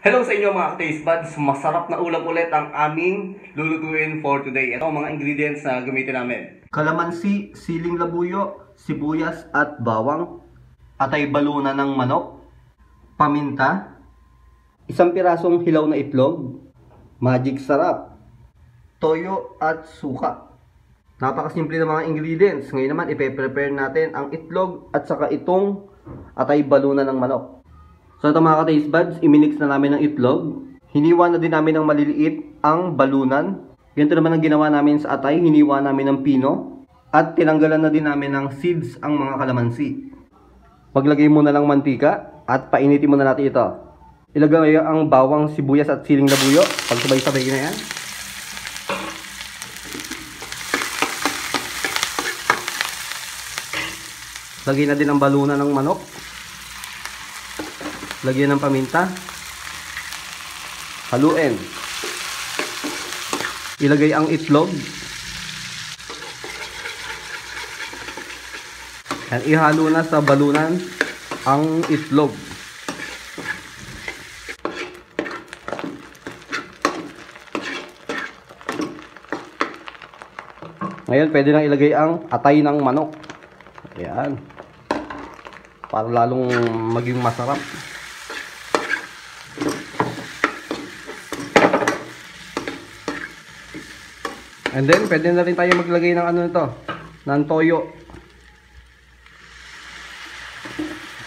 Hello sa inyo mga taste buds. Masarap na ulam ulit ang aming lulutuin for today. Ito ang mga ingredients na gamitin namin. Kalamansi, siling labuyo, sibuyas at bawang, atay baluna ng manok, paminta, isang pirasong hilaw na itlog, magic sarap, toyo at suka. Napakasimple ng mga ingredients. Ngayon naman, ipe-prepare natin ang itlog at saka itong atay baluna ng manok. So ito mga ka-taste buds, iminix na namin ng itlog. Hiniwa na din namin ng maliliit ang balunan. Ganito naman ang ginawa namin sa atay, hiniwa namin ng pino. At tinanggalan na din namin ng seeds ang mga kalamansi. Paglagay muna ng mantika at painitin muna natin ito. Ilagay ang bawang, sibuyas at siling labuyo. Pagsabay-sabay na yan. Lagyan na din ang balunan ng manok. Lagyan ng paminta. Haluin. Ilagay ang itlog. Yan, ihalo na sa balunan ang itlog. Ngayon, pwede nang ilagay ang atay ng manok. Ayan. Para lalong maging masarap. And then, pwede na rin tayo maglagay ng ano nito, ng toyo.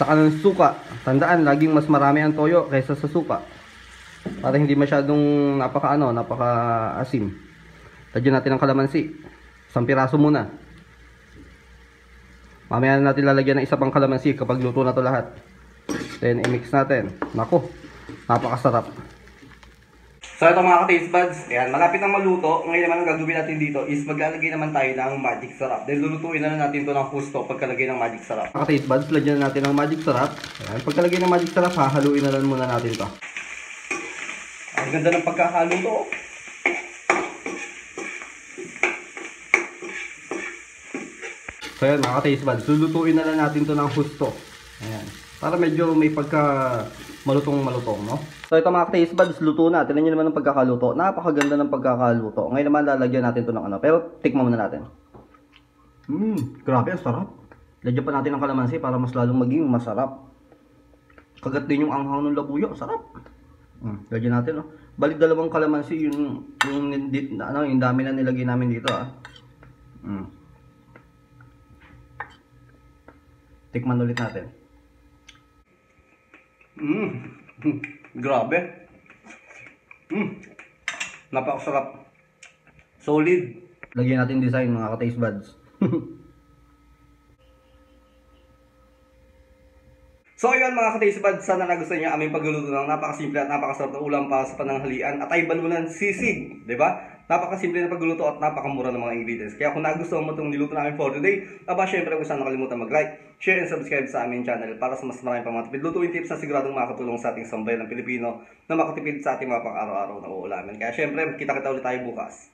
Saka ng suka. Tandaan, laging mas marami ang toyo kaysa sa suka. Para hindi masyadong napaka ano, napaka asim. Tadyan natin ang kalamansi. Isang piraso muna. Mamaya na natin lalagyan ng isa pang kalamansi kapag luto na to lahat. Then, i-mix natin. Nako, napakasarap. So ito mga ka-taste buds, ayan, malapit na maluto. Ngayon naman ang gagawin natin dito is maglalagay naman tayo ng magic sarap. Then lulutuin na lang natin ito ng husto pagkalagay ng magic sarap. Mga ka-taste buds, lagyan na natin ng magic sarap. Ayan, pagkalagay ng magic sarap, hahaluin na lang muna natin ito. Ang ganda ng pagkahalo to. oh. So ayan mga ka-taste buds, lulutuin na lang natin ito ng husto. Ayan. Para medyo may pagka malutong malutong, no? So ito mga taste buds, luto na. Tignan nyo naman ang pagkakaluto. Napakaganda ng pagkakaluto. Ngayon naman lalagyan natin ito ng ano. Pero tikman muna natin. Mmm, grabe ang sarap. Lagyan pa natin ng kalamansi para mas lalong maging masarap. Kagat din yung anghang ng labuyo. Sarap. Mm, lagyan natin, no? Balik dalawang kalamansi yung, yung, yung, ano, yung dami na nilagay namin dito, ah. Mm. Tikman ulit natin. Mmm. Grabe. Mmm. Napakasarap. Solid. Lagyan natin design mga ka-taste buds. So ayun mga ka-taste buds, sana nagustuhan niyo aming pagluluto ng napakasimple at napakasarap na ulam para sa pananghalian at ay balunan sisig, di ba? Napakasimple na pagluluto at napakamura ng mga ingredients. Kaya kung nagustuhan mo itong niluto namin for today, aba syempre kung saan nakalimutan mag-like, share and subscribe sa aming channel para sa mas marami pang mga tipid lutuin tips na siguradong makakatulong sa ating sambayan ng Pilipino na makatipid sa ating mga pang-araw-araw na uulamin. Kaya syempre, kita-kita ulit tayo bukas.